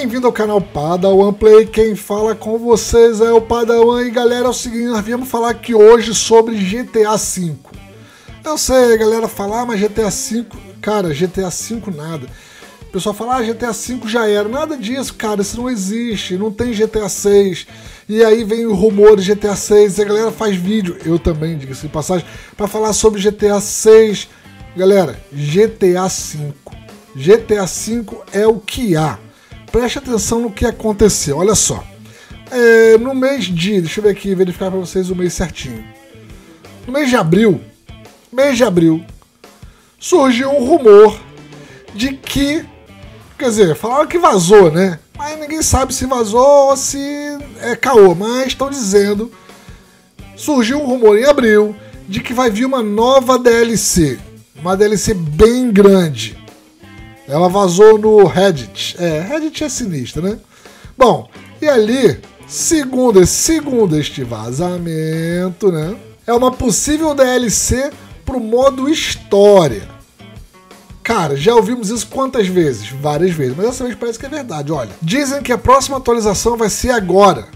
Bem-vindo ao canal Padawan Play, quem fala com vocês é o Padawan e galera, é o seguinte, nós viemos falar aqui hoje sobre GTA V. Eu sei, galera fala, ah, mas GTA V, cara, GTA V nada. O pessoal fala, ah, GTA V já era. Nada disso, cara, isso não existe, não tem GTA 6. E aí vem o rumor de GTA 6 e a galera faz vídeo, eu também, diga-se de passagem, para falar sobre GTA 6. Galera, GTA V. GTA V é o que há preste atenção no que aconteceu. Olha só. É, no mês de. Deixa eu ver aqui, verificar para vocês o mês certinho. No mês de abril, mês de abril, surgiu um rumor de que. Quer dizer, falaram que vazou, né? Mas ninguém sabe se vazou ou se é caô. Mas estão dizendo. Surgiu um rumor em abril de que vai vir uma nova DLC. Uma DLC bem grande ela vazou no Reddit. É, Reddit é sinistro, né? Bom, e ali, segundo, segundo este vazamento, né? É uma possível DLC pro modo história. Cara, já ouvimos isso quantas vezes? Várias vezes, mas dessa vez parece que é verdade. Olha, dizem que a próxima atualização vai ser agora,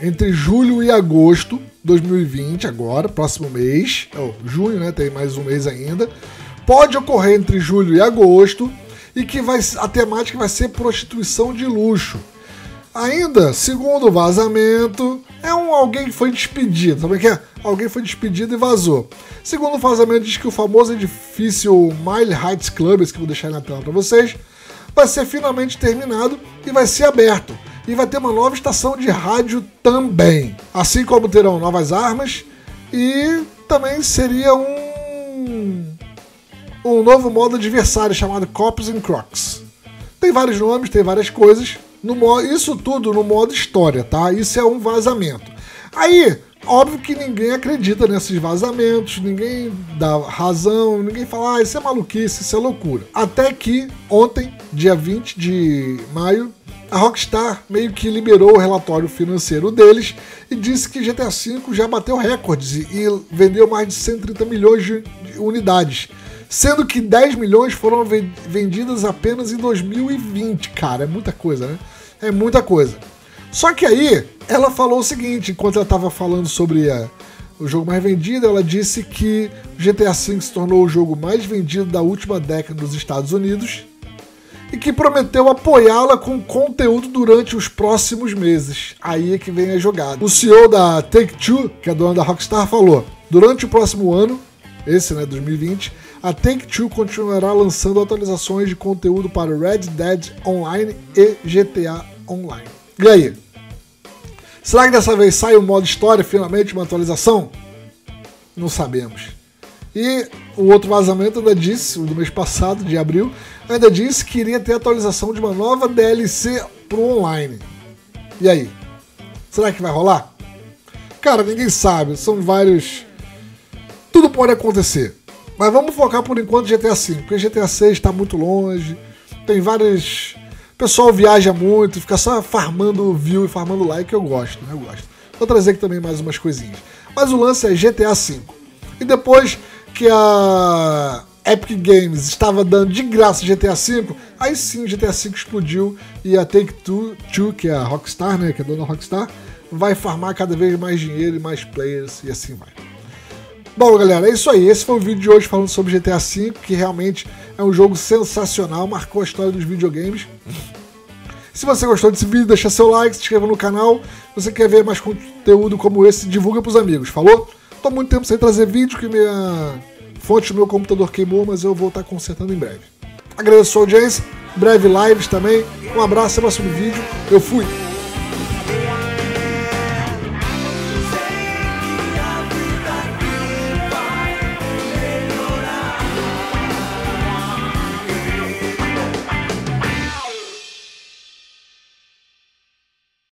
entre julho e agosto 2020, agora, próximo mês. Oh, junho, né? Tem mais um mês ainda pode ocorrer entre julho e agosto e que vai, a temática vai ser prostituição de luxo. Ainda, segundo o vazamento, é um alguém que foi despedido. Sabe o que é? Alguém foi despedido e vazou. Segundo o vazamento, diz que o famoso edifício Mile Heights Club, esse que eu vou deixar na tela para vocês, vai ser finalmente terminado e vai ser aberto. E vai ter uma nova estação de rádio também. Assim como terão novas armas e também seria um um novo modo adversário chamado Cops and Crocs. Tem vários nomes, tem várias coisas. No isso tudo no modo história, tá? Isso é um vazamento. Aí, óbvio que ninguém acredita nesses vazamentos, ninguém dá razão, ninguém fala, ah, isso é maluquice, isso é loucura. Até que ontem, dia 20 de maio, a Rockstar meio que liberou o relatório financeiro deles e disse que GTA V já bateu recordes e vendeu mais de 130 milhões de unidades sendo que 10 milhões foram vendidas apenas em 2020. Cara, é muita coisa, né? É muita coisa. Só que aí, ela falou o seguinte, enquanto ela estava falando sobre a, o jogo mais vendido, ela disse que GTA V se tornou o jogo mais vendido da última década nos Estados Unidos e que prometeu apoiá-la com conteúdo durante os próximos meses. Aí é que vem a jogada. O CEO da Take-Two, que é dona da Rockstar, falou: durante o próximo ano, esse, né, 2020, a Take-Two continuará lançando atualizações de conteúdo para Red Dead Online e GTA Online. E aí? Será que dessa vez sai o modo história finalmente uma atualização? Não sabemos. E o outro vazamento ainda disse, do mês passado, de abril, ainda disse que iria ter atualização de uma nova DLC pro online. E aí? Será que vai rolar? Cara, ninguém sabe, são vários. Tudo pode acontecer. Mas vamos focar por enquanto GTA V, porque GTA 6 está muito longe, tem várias. O pessoal viaja muito, fica só farmando view e farmando like, eu gosto, né? Eu gosto. Vou trazer aqui também mais umas coisinhas. Mas o lance é GTA V. E depois que a Epic Games estava dando de graça GTA V, aí sim GTA V explodiu e a Take-Two, que é a Rockstar, né, que é a dona Rockstar, vai farmar cada vez mais dinheiro e mais players e assim vai. Bom, galera, é isso aí. Esse foi o vídeo de hoje falando sobre GTA V, que realmente é um jogo sensacional, marcou a história dos videogames. Se você gostou desse vídeo, deixa seu like, se inscreva no canal. Se você quer ver mais conteúdo como esse, divulga pros amigos, falou? Tô muito tempo sem trazer vídeo, que minha fonte do meu computador queimou, mas eu vou estar consertando em breve. Agradeço a sua audiência, breve lives também. Um abraço, até o próximo vídeo. Eu fui!